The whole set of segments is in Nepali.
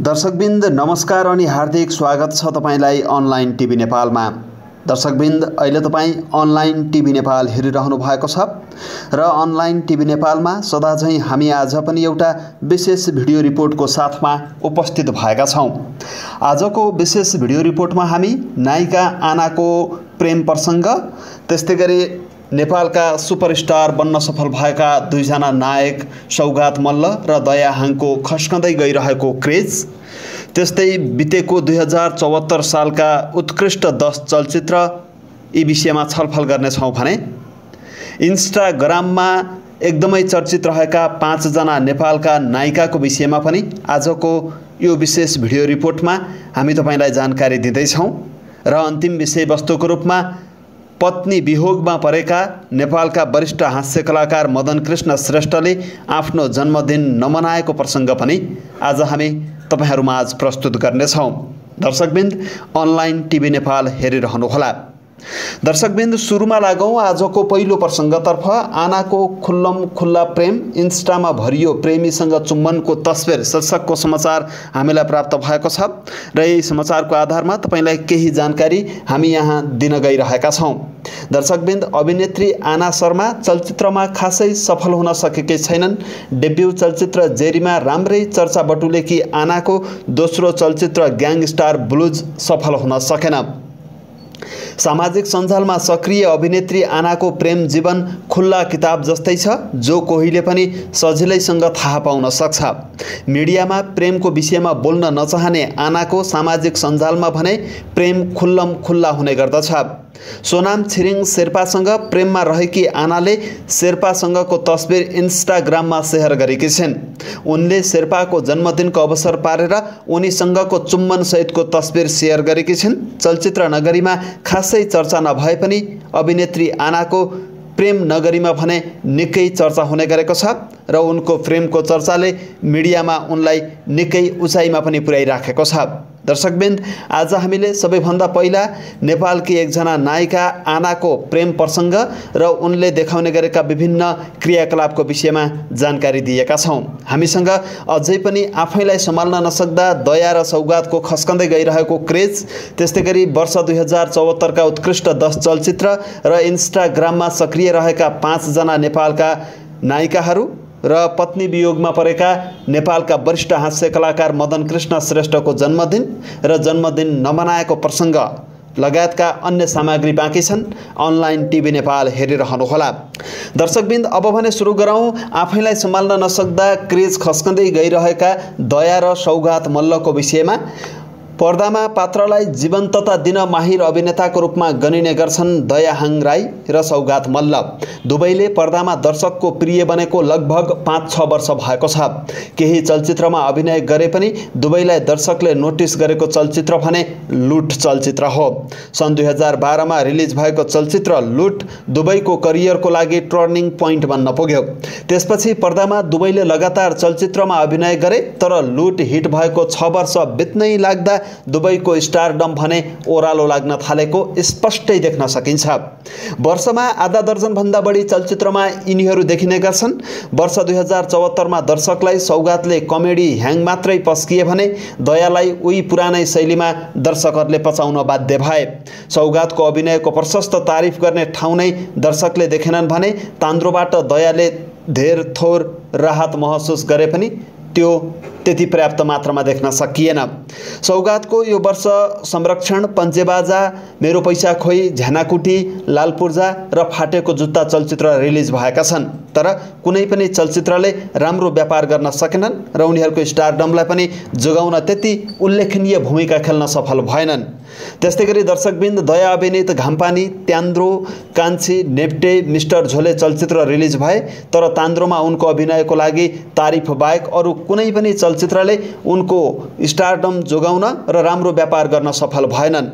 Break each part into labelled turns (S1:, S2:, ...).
S1: दर्शकबिन्द नमस्कार अनि हार्दिक स्वागत छ तपाईँलाई अनलाइन टिभी नेपालमा। दर्शकबिन्द अहिले तपाईँ अनलाइन टिभी नेपाल हेरिरहनु भएको छ र अनलाइन टिभी नेपालमा सदाझैँ हामी आज पनि एउटा विशेष भिडियो रिपोर्टको साथमा उपस्थित भएका छौँ। आजको विशेष भिडियो रिपोर्टमा हामी नायिका आनाको प्रेम प्रसङ्ग त्यस्तै गरी नेपालका सुपरस्टार बन्न सफल भएका दुईजना नायक सौगात मल्ल र दया हाङको खस्कँदै गइरहेको क्रेज त्यस्तै बितेको दुई हजार चौहत्तर सालका उत्कृष्ट दस चलचित्र यी विषयमा छलफल गर्नेछौँ भने इन्स्टाग्राममा एकदमै चर्चित रहेका पाँचजना नेपालका नायिकाको विषयमा पनि आजको यो विशेष भिडियो रिपोर्टमा हामी तपाईँलाई जानकारी दिँदैछौँ र अन्तिम विषयवस्तुको रूपमा पत्नी वियोगमा परेका नेपालका वरिष्ठ हास्य कलाकार मदन कृष्ण श्रेष्ठले आफ्नो जन्मदिन नमनाएको प्रसङ्ग पनि आज हामी तपाईँहरूमा आज प्रस्तुत गर्नेछौँ। दर्शकबिन्द अनलाइन टिभी नेपाल हेरिरहनुहोला। दर्शकबिन्द सुरुमा लागौँ आजको पहिलो प्रसङ्गतर्फ आनाको खुल्लम खुल्ला प्रेम इन्स्टामा भरियो प्रेमीसँग चुम्बनको तस्विर। शीर्षकको समाचार हामीलाई प्राप्त भएको छ र यही समाचारको आधारमा तपाईँलाई केही जानकारी हामी यहाँ दिन गइरहेका छौँ। दर्शकबिन्द अभिनेत्री आना शर्मा चलचित्रमा खासै सफल हुन सकेकै छैनन्। डेब्यू चलचित्र जेरीमा राम्रै चर्चा बटुलेकी आनाको दोस्रो चलचित्र ग्याङस्टार ब्लुज सफल हुन सकेन सामाजिक सञ्जालमा सक्रिय अभिनेत्री आनाको प्रेम जीवन खुल्ला किताब जस्तै छ जो कोहीले पनि सजिलैसँग थाहा पाउन सक्छ। मिडियामा प्रेमको विषयमा बोल्न नचाहने आनाको सामाजिक सञ्जालमा भने प्रेम खुल्लम खुल्ला हुने गर्दछ। सोनाम छिरिङ शेर्पासँग प्रेममा रहेकी आनाले शेर्पासँगको तस्बिर इन्स्टाग्राममा सेयर गरेकी छिन्। उनले शेर्पाको जन्मदिनको अवसर पारेर उनीसँगको चुम्बनसहितको तस्बिर सेयर गरेकी छिन्। चलचित्र नगरीमा खासै चर्चा नभए पनि अभिनेत्री आनाको प्रेम नगरीमा भने निकै चर्चा हुने गरेको छ र उनको प्रेमको चर्चाले मिडियामा उनलाई निकै उचाइमा पनि पुर्याइराखेको छ। दर्शकबिन्द आज हामीले सबैभन्दा पहिला नेपालकी एकजना नायिका आनाको प्रेम प्रसङ्ग र उनले देखाउने गरेका विभिन्न क्रियाकलापको विषयमा जानकारी दिएका छौँ। हामीसँग अझै पनि आफैलाई सम्हाल्न नसक्दा दया र सौगातको खस्कँदै गइरहेको क्रेज त्यस्तै गरी वर्ष दुई हजार चौहत्तरका उत्कृष्ट दस चलचित्र र इन्स्टाग्राममा सक्रिय रहेका पाँचजना नेपालका नायिकाहरू र पत्नी वियोगमा परेका नेपालका वरिष्ठ हास्य कलाकार मदन कृष्ण श्रेष्ठको जन्मदिन र जन्मदिन नमनाएको प्रसङ्ग लगायतका अन्य सामग्री बाँकी छन्। अनलाइन टिभी नेपाल हेरिरहनुहोला। दर्शकबिन्द अब भने सुरु गरौँ। आफैलाई सम्हाल्न नसक्दा क्रेज खस्कँदै गइरहेका दया र सौगात मल्लको विषयमा। पर्दामा पात्रलाई जीवन्तता दिन माहिर अभिनेताको रूपमा गनिने गर्छन् दयाहाङ राई र सौगात मल्ल। दुवैले पर्दामा दर्शकको प्रिय बनेको लगभग पाँच छ वर्ष भएको छ। केही चलचित्रमा अभिनय गरे पनि दुवैलाई दर्शकले नोटिस गरेको चलचित्र भने लुट चलचित्र हो। सन् दुई हजार बाह्रमा रिलिज भएको चलचित्र लुट दुवैको करियरको लागि टर्निङ पोइन्ट बन्न पुग्यो। त्यसपछि पर्दामा दुवैले लगातार चलचित्रमा अभिनय गरे तर लुट हिट भएको छ वर्ष बित्नै लाग्दा दुबईको स्टारडम भने ओह्रालो लाग्न थालेको स्पष्टै देख्न सकिन्छ। वर्षमा आधा दर्जनभन्दा बढी चलचित्रमा यिनीहरू देखिने गर्छन्। वर्ष दुई हजार चौहत्तरमा दर्शकलाई सौगातले कमेडी ह्याङ मात्रै पस्किए भने दयालाई उही पुरानै शैलीमा दर्शकहरूले पचाउन बाध्य भए। सौगातको अभिनयको प्रशस्त तारिफ गर्ने ठाउँ नै दर्शकले देखेनन् भने तान्द्रोबाट दयाले धेर थोर राहत महसुस गरे पनि त्यो त्यति पर्याप्त मात्रामा देख्न सकिएन। सौगातको यो वर्ष संरक्षण पञ्चेबाजा मेरो पैसा खोइ झ्यानाकुटी लालपुर्जा र फाटेको जुत्ता चलचित्र रिलिज भएका छन्। तर कुनै पनि चलचित्रले राम्रो व्यापार गर्न सकेनन् र उनीहरूको स्टारडमलाई पनि जोगाउन त्यति उल्लेखनीय भूमिका खेल्न सफल भएनन्। त्यस्तै गरी दर्शकबिन्द दया अभिनीत घामपानी त्यान्द्रो कान्छी नेप्टे मिस्टर झोले चलचित्र रिलिज भए तर तान्द्रोमा उनको अभिनयको लागि तारिफ बाहेक अरू कुनै पनि चलचित्रले उनको स्टारडम जोगाउन र राम्रो व्यापार गर्न सफल भएनन्।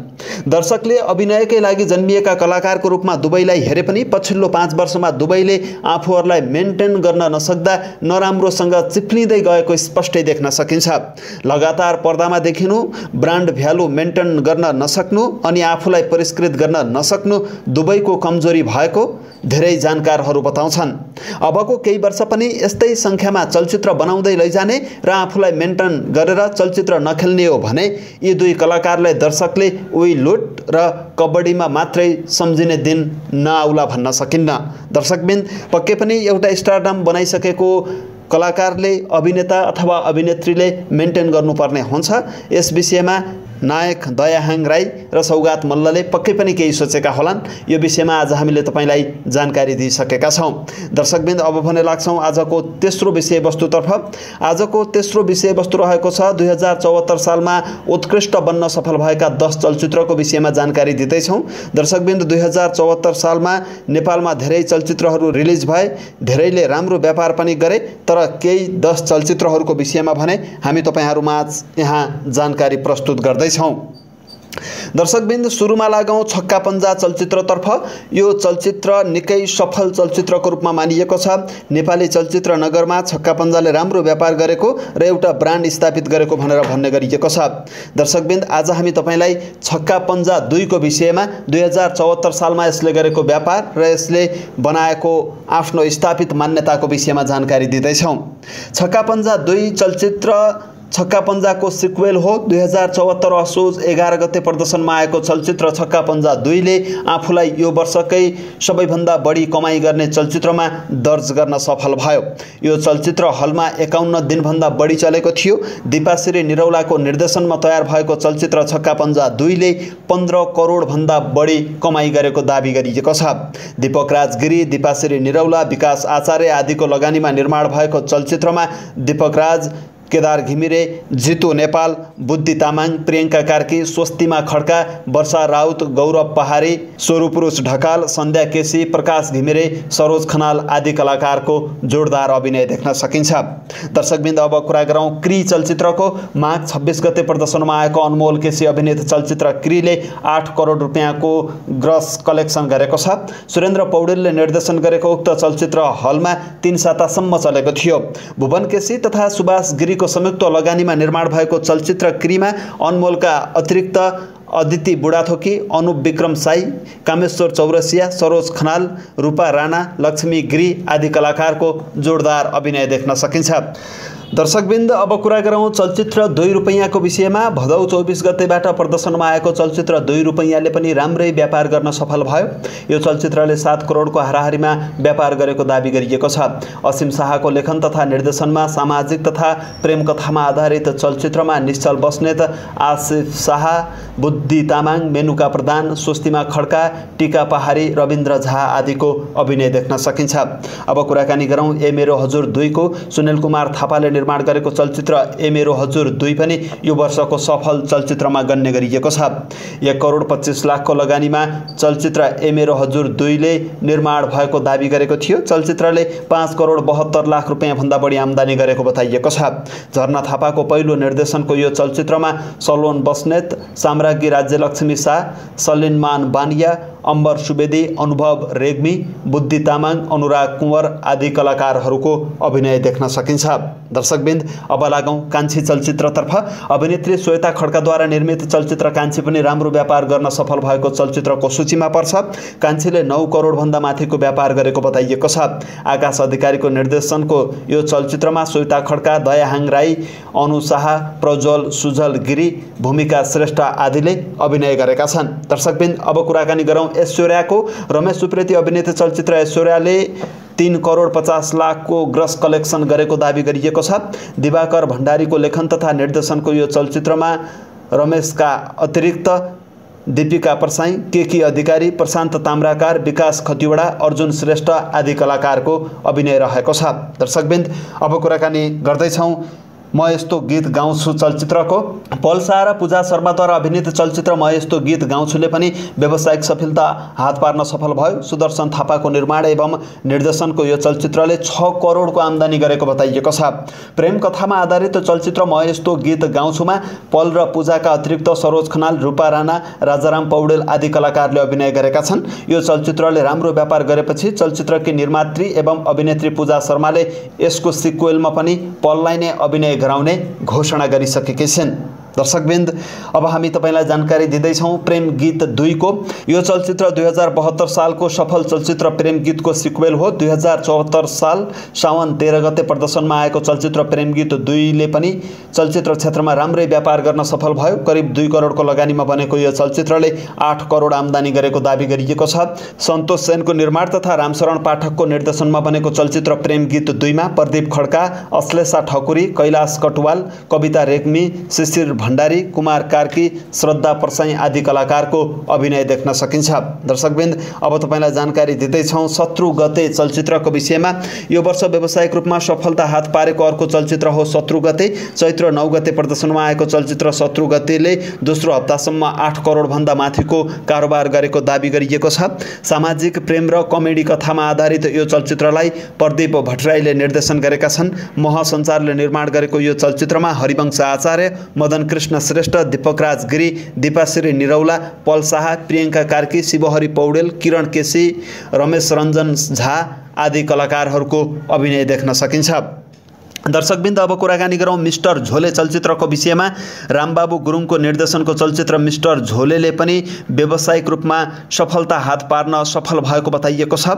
S1: दर्शकले अभिनयकै लागि जन्मिएका कलाकारको रूपमा दुबईलाई हेरे पनि पछिल्लो पाँच वर्षमा दुबईले आफूहरूलाई मेन्टेन गर्न नसक्दा नराम्रोसँग चिप्लिँदै गएको स्पष्टै देख्न सकिन्छ। लगातार पर्दामा देखिनु ब्रान्ड भ्यालु मेन्टेन गर्न नसक्नु अनि आफूलाई परिष्कृत गर्न नसक्नु दुबईको कमजोरी भएको धेरै जानकारहरू बताउँछन्। अबको केही वर्ष पनि यस्तै सङ्ख्यामा चलचित्र बनाउँदै लैजाने र आफूलाई मेन्टेन गरेर चलचित्र नखेल्ने हो भने यी दुई कलाकारलाई दर्शकले उही लुट र कबड्डीमा मात्रै सम्झिने दिन नआउला भन्न सकिन्न। दर्शकबिन पक्कै पनि एउटा स्टारडम बनाइसकेको कलाकारले अभिनेता अथवा अभिनेत्रीले मेन्टेन गर्नुपर्ने हुन्छ। यस विषयमा नायक दयाहाङ राई र सौगात मल्लले पक्कै पनि केही सोचेका होलान्। यो विषयमा आज हामीले तपाईँलाई जानकारी दिइसकेका छौँ। दर्शकबिन्द अब भने लाग्छौँ आजको तेस्रो विषयवस्तुतर्फ। आजको तेस्रो विषयवस्तु रहेको छ दुई हजार चौहत्तर सालमा उत्कृष्ट बन्न सफल भएका दस चलचित्रको विषयमा जानकारी दिँदैछौँ। दर्शकबिन्द दुई हजार चौहत्तर सालमा नेपालमा धेरै चलचित्रहरू रिलिज भए धेरैले राम्रो व्यापार पनि गरे तर केही दस चलचित्रहरूको विषयमा भने हामी तपाईँहरूमा यहाँ जानकारी प्रस्तुत गर्दै गर्दैछौँ। दर्शकबिन्द सुरुमा लागौँ छक्का पन्जा चलचित्रतर्फ। यो चलचित्र निकै सफल चलचित्रको रूपमा मानिएको छ। नेपाली चलचित्र नगरमा छक्का पन्जाले राम्रो व्यापार गरेको र एउटा ब्रान्ड स्थापित गरेको भनेर भन्ने गरिएको छ। दर्शकबिन्द आज हामी तपाईँलाई छक्का पन्जा दुईको विषयमा दुई हजार चौहत्तर सालमा यसले गरेको व्यापार र यसले बनाएको आफ्नो स्थापित मान्यताको विषयमा जानकारी दिँदैछौँ। छक्का पन्जा दुई चलचित्र छक्का पन्जाको सिक्वेल हो। दुई हजार चौहत्तर असोज एघार गते प्रदर्शनमा आएको चलचित्र छक्का पन्जा दुईले आफूलाई यो वर्षकै सबैभन्दा बढी कमाइ गर्ने चलचित्रमा दर्ज गर्न सफल भयो। यो चलचित्र हलमा एकाउन्न दिनभन्दा बढी चलेको थियो। दिपाश्री निरौलाको निर्देशनमा तयार भएको चलचित्र छक्का पन्जा दुईले पन्ध्र करोडभन्दा बढी कमाइ गरेको दावी गरिएको छ। दीपक राज गिरी दिपाश्री निरौला विकास आचार्य आदिको लगानीमा निर्माण भएको चलचित्रमा दीपक राज केदार घिमिरे जितु नेपाल बुद्धि तामाङ प्रियङ्का कार्की स्वस्तिमा खड्का वर्षा राउत गौरव पहाडी स्वरूपुरुष ढकाल सन्ध्या केसी प्रकाश घिमिरे सरोज खनाल आदि कलाकारको जोरदार अभिनय देख्न सकिन्छ। दर्शकबिन्द अब कुरा गरौँ क्री चलचित्रको। माघ छब्बिस गते प्रदर्शनमा आएको अनमोल केसी अभिनीत चलचित्र क्रीले आठ करोड रुपियाँको ग्रस कलेक्सन गरेको छ। सुरेन्द्र पौडेलले निर्देशन गरेको उक्त चलचित्र हलमा तिन सातासम्म चलेको थियो। भुवन केसी तथा सुभाष गिरी को संयुक्त लगानीमा निर्माण भएको चलचित्र क्रीमा अनमोलका अतिरिक्त अदिति बुढाथोकी अनुप विक्रम साई कामेश्वर चौरसिया सरोज खनाल रूपा राणा लक्ष्मी गिरी आदि कलाकारको जोरदार अभिनय देख्न सकिन्छ। दर्शकबिन्द अब कुरा गरौँ चलचित्र दुई रुपैयाँको विषयमा। भदौ चौबिस गतेबाट प्रदर्शनमा आएको चलचित्र दुई रुपैयाँले पनि राम्रै व्यापार गर्न सफल भयो। यो चलचित्रले सात करोडको हाराहारीमा व्यापार गरेको दावी गरिएको छ। असीम शाहको लेखन तथा निर्देशनमा सामाजिक तथा प्रेम कथामा आधारित चलचित्रमा निश्चल बस्नेत आसिफ शाह बुद्धि तामाङ मेनुका प्रधान स्वस्तिमा खड्का टिका पहाडी रविन्द्र झा आदिको अभिनय देख्न सकिन्छ। अब कुराकानी गरौँ। ए मेरो हजुर दुईको सुनिल कुमार थापाले निर्माण गरेको चलचित्र ए हजुर दुई पनि यो वर्षको सफल चलचित्रमा गण्य गरिएको छ। एक करोड पच्चिस लाखको लगानीमा चलचित्र ए मेरो हजुर दुईले निर्माण भएको दावी गरेको थियो। चलचित्रले पाँच करोड बहत्तर लाख रुपियाँभन्दा बढी आम्दानी गरेको बताइएको छ। झर्ना थापाको पहिलो निर्देशनको यो चलचित्रमा सलोन बस्नेत साम्राज्ञी राज्यलक्ष्मी शाह सलिनमान बानिया अम्बर सुवेदी अनुभव रेग्मी बुद्धि तामाङ अनुराग कुँवर आदि कलाकारहरूको अभिनय देख्न सकिन्छ। दर्शकबिन्द अब लागौँ कान्छी चलचित्रतर्फ। अभिनेत्री श्वेता खड्काद्वारा निर्मित चलचित्र कान्छी पनि राम्रो व्यापार गर्न सफल भएको चलचित्रको सूचीमा पर्छ। कान्छीले नौ करोडभन्दा माथिको व्यापार गरेको बताइएको छ। आकाश अधिकारीको निर्देशनको यो चलचित्रमा श्वेता खड्का दयाहाङ राई अनु शाह प्रज्वल सुजल गिरी भूमिका श्रेष्ठ आदिले अभिनय गरेका छन्। दर्शकबिन्द अब कुराकानी गरौँ। ऐश्वर्याको रमेश सुप्रेती अभिनेत चलचित्र ऐश्वर्याले तिन करोड पचास लाखको ग्रस कलेक्सन गरेको दावी गरिएको छ। दिवाकर भण्डारीको लेखन तथा निर्देशनको यो चलचित्रमा रमेशका अतिरिक्त दीपिका प्रसाई केकी अधिकारी प्रशान्त ताम्राकार विकास खतिवडा अर्जुन श्रेष्ठ आदि कलाकारको अभिनय रहेको छ। दर्शकबिन्द अब कुराकानी गर्दैछौँ। म यस्तो गीत गाउँछु चलचित्रको। पल्सा र पूजा शर्माद्वारा अभिनीत चलचित्र म यस्तो गीत गाउँछुले पनि व्यावसायिक सफलता हात पार्न सफल भयो। सुदर्शन थापाको निर्माण एवं निर्देशनको यो चलचित्रले छ करोडको आम्दानी गरेको बताइएको छ। प्रेम कथामा आधारित चलचित्र म यस्तो गीत गाउँछुमा। पल र पूजाका अतिरिक्त सरोज खनाल रूपा राणा राजाराम पौडेल आदि कलाकारले अभिनय गरेका छन्। यो चलचित्रले राम्रो व्यापार गरेपछि चलचित्रकी निर्मात्री एवं अभिनेत्री पूजा शर्माले यसको सिक्वेलमा पनि पललाई नै अभिनय गराउने घोषणा गरिसकेकी छिन्। दर्शकबिन्द अब हामी तपाईँलाई जानकारी दिँदैछौँ प्रेम गीत दुईको। यो चलचित्र दुई हजार बहत्तर सालको सफल चलचित्र प्रेम गीतको सिक्वेल हो। दुई हजार चौहत्तर साल साउन तेह्र गते प्रदर्शनमा आएको चलचित्र प्रेम गीत दुईले पनि चलचित्र क्षेत्रमा राम्रै व्यापार गर्न सफल भयो। करिब दुई करोडको लगानीमा बनेको यो चलचित्रले आठ करोड आम्दानी गरेको दावी गरिएको छ। सन्तोष सेनको निर्माण तथा रामशरण पाठकको निर्देशनमा बनेको चलचित्र प्रेम गीत दुईमा प्रदीप खड्का अश्लेषा ठकुरी कैलाश कटुवाल कविता रेग्मी शिशिर भण्डारी कुमार कार्की श्रद्धा प्रसाई आदि कलाकारको अभिनय देख्न सकिन्छ। दर्शकबिन्द अब तपाईँलाई जानकारी दिँदैछौँ शत्रु गते चलचित्रको विषयमा। यो वर्ष व्यावसायिक रूपमा सफलता हात पारेको अर्को चलचित्र हो शत्रु गते। चैत्र नौ गते प्रदर्शनमा आएको चलचित्र शत्रु गतेले दोस्रो हप्तासम्म आठ करोडभन्दा माथिको कारोबार गरेको दावी गरिएको छ। सामाजिक प्रेम र कमेडी कथामा आधारित यो चलचित्रलाई प्रदीप भट्टराईले निर्देशन गरेका छन्। महसञ्चारले निर्माण गरेको यो चलचित्रमा हरिवंश आचार्य मदन कृष्ण श्रेष्ठ दीपकराज गिरी दिपाश्री निरौला पल शाह प्रियङ्का कार्की शिवहरि पौडेल किरण केसी रमेश रञ्जन झा आदि कलाकारहरूको अभिनय देख्न सकिन्छ। दर्शकबिन्द अब कुराकानी गरौँ मिस्टर झोले चलचित्रको विषयमा। रामबाबु गुरुङको निर्देशनको चलचित्र मिस्टर झोलेले पनि व्यावसायिक रूपमा सफलता हात पार्न सफल भएको बताइएको छ।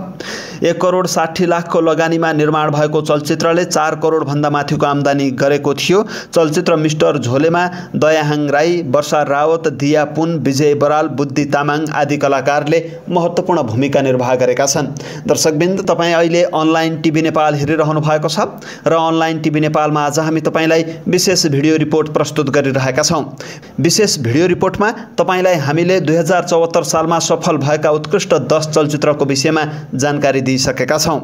S1: एक करोड साठी लाखको लगानीमा निर्माण भएको चलचित्रले चार करोडभन्दा माथिको आम्दानी गरेको थियो। चलचित्र मिस्टर झोलेमा दयाहाङ राई वर्षा रावत दिया पुन विजय बराल बुद्धि तामाङ आदि कलाकारले महत्त्वपूर्ण भूमिका निर्वाह गरेका छन्। दर्शकबिन्द तपाईँ अहिले अनलाइन टिभी नेपाल हेरिरहनु भएको छ र अनलाइन टिभी नेपालमा आज हामी तपाईँलाई विशेष भिडियो रिपोर्ट प्रस्तुत गरिरहेका छौँ। विशेष भिडियो रिपोर्टमा तपाईँलाई हामीले दुई हजार चौहत्तर सालमा सफल भएका उत्कृष्ट दस चलचित्रको विषयमा जानकारी दिइसकेका छौँ।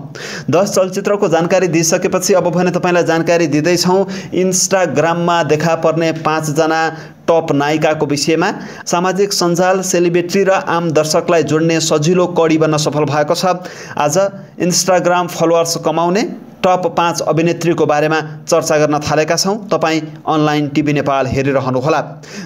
S1: दस चलचित्रको जानकारी दिइसकेपछि अब भने तपाईँलाई जानकारी दिँदैछौँ इन्स्टाग्राममा देखा पर्ने पाँचजना टप नायिकाको विषयमा सामाजिक सञ्जाल सेलिब्रेटी र आम दर्शकलाई जोड्ने सजिलो कडी बन्न सफल भएको छ। आज इन्स्टाग्राम फलोवर्स कमाउने टप पाँच अभिनेत्रीको बारेमा चर्चा गर्न थालेका छौँ। तपाईँ अनलाइन टिभी नेपाल हेरिरहनुहोला।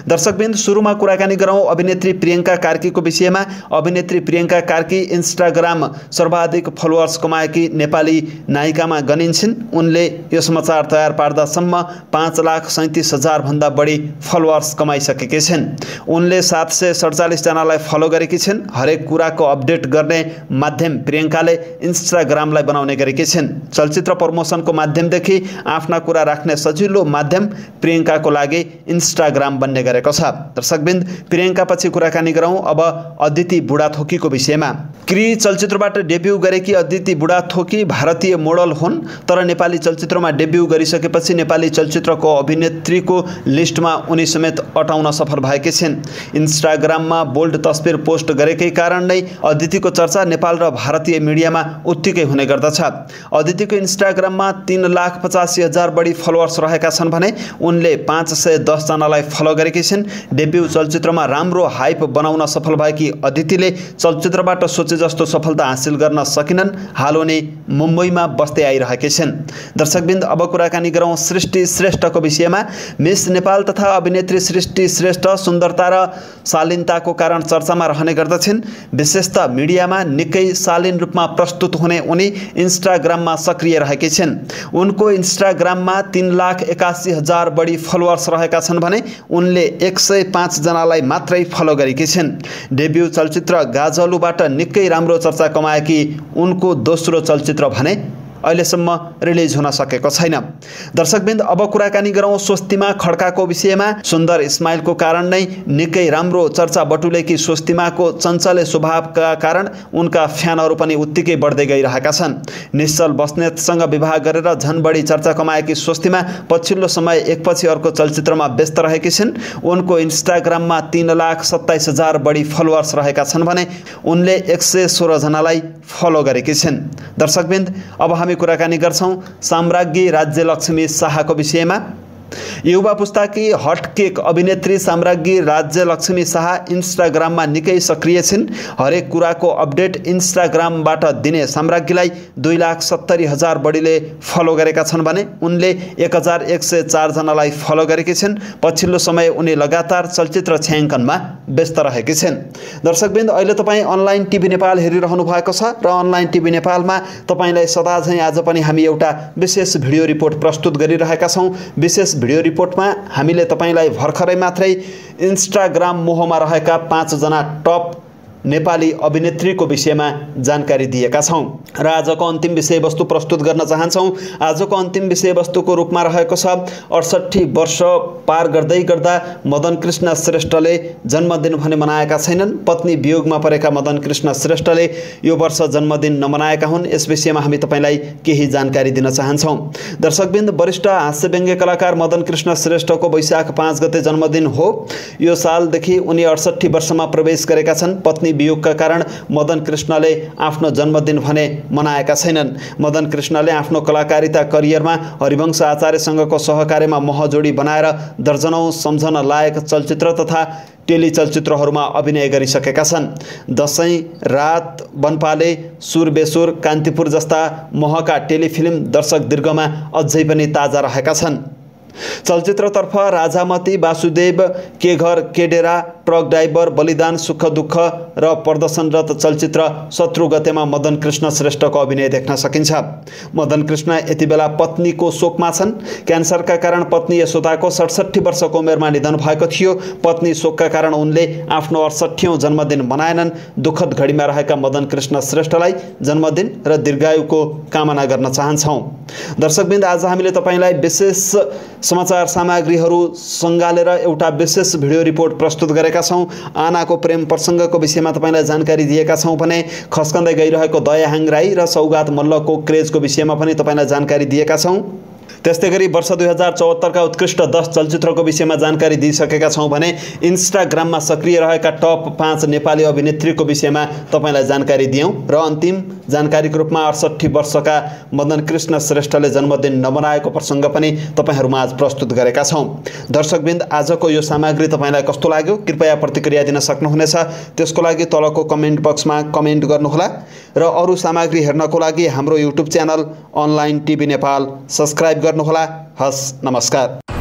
S1: दर्शकबिन्द सुरुमा कुराकानी गरौँ। अभिनेत्री प्रियङ्का कार्कीको विषयमा अभिनेत्री प्रियङ्का कार्की इन्स्टाग्राम सर्वाधिक फलोवर्स कमाएकी नेपाली नायिकामा गनिन्छन्। उनले यो समाचार तयार पार्दासम्म पाँच लाख सैँतिस हजारभन्दा बढी फलोवर्स कमाइसकेकी छिन्। उनले सात सय सडचालिसजनालाई फलो गरेकी छिन्। हरेक कुराको अपडेट गर्ने माध्यम प्रियङ्काले इन्स्टाग्रामलाई बनाउने गरेकी छिन्। चलचित्र प्रमोसनको माध्यमदेखि आफ्ना कुरा राख्ने सजिलो माध्यम प्रियङ्काको लागि इन्स्टाग्राम बन्ने गरेको छ। दर्शकबिन्द प्रियङ्कापछि कुराकानी गरौँ। अब अदिति बुढाथोकीको विषयमा। क्री चलचित्रबाट डेब्यू गरेकी अदिति बुढाथोकी भारतीय मोडल हुन् तर नेपाली चलचित्रमा डेब्यू गरिसकेपछि नेपाली चलचित्रको अभिनेत्रीको लिस्टमा उनी समेत अटाउन सफल भएकी छिन्। इन्स्टाग्राममा बोल्ड तस्बिर पोस्ट गरेकै कारण नै अदितिको चर्चा नेपाल र भारतीय मिडियामा उत्तिकै हुने गर्दछ। अदितिको इन्स्टाग्राममा तिन लाख पचासी हजार बढी फलोवर्स रहेका छन् भने उनले पाँच सय दसजनालाई फलो गरेकी छिन्। डेब्यू चलचित्रमा राम्रो हाइप बनाउन सफल भएकी अदितिले चलचित्रबाट सोचे जस्तो सफलता हासिल गर्न सकिनन्। हाल उनी मुम्बईमा बस्दै आइरहेकी छिन्। दर्शकबिन्द अब कुराकानी गरौँ सृष्टि श्रेष्ठको विषयमा। मिस नेपाल तथा अभिनेत्री सृष्टि श्रेष्ठ सुन्दरता र शालीनताको कारण चर्चामा रहने गर्दछिन्। त मिडियामा निकै शालीन रूपमा प्रस्तुत हुने उनी इन्स्टाग्राममा सक्रिय रहेकी छिन्। उनको इन्स्टाग्राममा तिन लाख एकासी हजार बढी फलोवर्स रहेका छन् भने उनले एक सय पाँचजनालाई मात्रै फलो गरेकी छिन्। डेब्यू चलचित्र गाजलुबाट निकै राम्रो चर्चा कमाएकी उनको दोस्रो चलचित्र भने अहिलेसम्म रिलिज हुन सकेको छैन। दर्शकबिन्द अब कुराकानी गरौँ स्वस्तिमा खड्काको विषयमा। सुन्दर इस्माइलको कारण नै निकै राम्रो चर्चा बटुलेकी स्वस्तिमाको चञ्चले स्वभावका कारण उनका फ्यानहरू पनि उत्तिकै बढ्दै गइरहेका छन्। निश्चल बस्नेतसँग विवाह गरेर झन बढी चर्चा कमाएकी स्वस्तिमा पछिल्लो समय एकपछि अर्को चलचित्रमा व्यस्त रहेकी छिन्। उनको इन्स्टाग्राममा तिन लाख सत्ताइस हजार बढी फलोवर्स रहेका छन् भने उनले एक सय सोह्रजनालाई फलो गरेकी छिन्। दर्शकबिन्द अब हामी कुराकानी गर्छौँ। साम्राज्ञी राज्यलक्ष्मी शाहको विषयमा। युवा पुस्ताकी हट केक अभिनेत्री साम्राज्ञी राज्य लक्ष्मी शाह इन्स्टाग्राममा निकै सक्रिय छिन्। हरेक कुराको अपडेट इन्स्टाग्रामबाट दिने साम्राज्ञीलाई दुई लाख सत्तरी हजार बढीले फलो गरेका छन् भने उनले एक हजार एक सय चारजनालाई फलो गरेकी छिन्। पछिल्लो समय उनी लगातार चलचित्र छ्याङ्कनमा व्यस्त रहेकी छिन्। दर्शकबिन्द अहिले तपाईँ अनलाइन टिभी नेपाल हेरिरहनु भएको छ र अनलाइन टिभी नेपालमा तपाईँलाई सदा झैँ आज पनि हामी एउटा विशेष भिडियो रिपोर्ट प्रस्तुत गरिरहेका छौँ। विशेष भिडियो रिपोर्टमा हामीले तपाईँलाई भर्खरै मात्रै इन्स्टाग्राम मोहमा रहेका पाँचजना टप नेपाली अभिनेत्रीको विषयमा जानकारी दिएका छौँ। र आजको अन्तिम विषयवस्तु प्रस्तुत गर्न चाहन्छौँ आजको अन्तिम विषयवस्तुको रूपमा रहेको छ अडसट्ठी वर्ष पार गर्दै गर्दा मदन कृष्ण श्रेष्ठले जन्मदिन भने मनाएका छैनन्। पत्नी वियोगमा परेका मदन कृष्ण श्रेष्ठले यो वर्ष जन्मदिन नमनाएका हुन्। यस विषयमा हामी तपाईँलाई केही जानकारी दिन चाहन्छौँ। दर्शकबिन्द वरिष्ठ हास्य व्यङ्ग्य कलाकार मदन कृष्ण श्रेष्ठको वैशाख पाँच गते जन्मदिन हो। यो सालदेखि उनी अडसट्ठी वर्षमा प्रवेश गरेका छन्। पत्नी पत्नी वियोगका कारण मदन कृष्णले आफ्नो जन्मदिन भने मनाएका छैनन्। मदन कृष्णले आफ्नो कलाकारिता करियरमा हरिवंश आचार्यसँगको सहकार्यमा महजोडी बनाएर दर्जनौँ सम्झन लायक चलचित्र तथा टेली चलचित्रहरूमा अभिनय गरिसकेका छन्। दसैँ रात वनपाले सुर कान्तिपुर जस्ता महका टेलिफिल्म दर्शक दीर्घमा अझै पनि ताजा रहेका छन्। चलचित्रतर्फ राजामती वासुदेव के घर के डेरा ट्रक ड्राइभर बलिदान सुख दुःख र प्रदर्शनरत चलचित्र शत्रु गतेमा मदन कृष्ण श्रेष्ठको अभिनय देख्न सकिन्छ। मदन कृष्ण यति बेला पत्नीको शोकमा छन्। क्यान्सरका कारण पत्नी यशोदाको सडसठी वर्षको उमेरमा निधन भएको थियो। पत्नी शोकका कारण उनले आफ्नो अडसठौँ जन्मदिन मनाएनन्। दुःखद घडीमा रहेका मदन कृष्ण श्रेष्ठलाई जन्मदिन र दीर्घायुको कामना गर्न चाहन्छौँ। दर्शकबिन्द आज हामीले तपाईँलाई विशेष समाचार सामग्रीहरू सङ्घालेर एउटा विशेष भिडियो रिपोर्ट प्रस्तुत गरेका छौँ। आनाको प्रेम प्रसङ्गको विषयमा तपाईँलाई जानकारी दिएका छौँ भने खस्कँदै गइरहेको दयाहाङ राई र सौगात मल्लको क्रेजको विषयमा पनि तपाईँलाई जानकारी दिएका छौँ। त्यस्तै गरी वर्ष दुई हजार चौहत्तरका उत्कृष्ट दस चलचित्रको विषयमा जानकारी दिइसकेका छौँ भने इन्स्टाग्राममा सक्रिय रहेका टप पाँच नेपाली अभिनेत्रीको विषयमा तपाईँलाई जानकारी दियौँ। र अन्तिम जानकारीको रूपमा अडसट्ठी वर्षका मदन कृष्ण श्रेष्ठले जन्मदिन नमनाएको प्रसङ्ग पनि तपाईँहरूमा आज प्रस्तुत गरेका छौँ। दर्शकबिन्द आजको यो सामग्री तपाईँलाई कस्तो लाग्यो? कृपया प्रतिक्रिया दिन सक्नुहुनेछ। त्यसको लागि तलको कमेन्ट बक्समा कमेन्ट गर्नुहोला। र अरू सामग्री हेर्नको लागि हाम्रो YouTube channel online TV Nepal subscribe गर्नुहोला। हस् नमस्कार।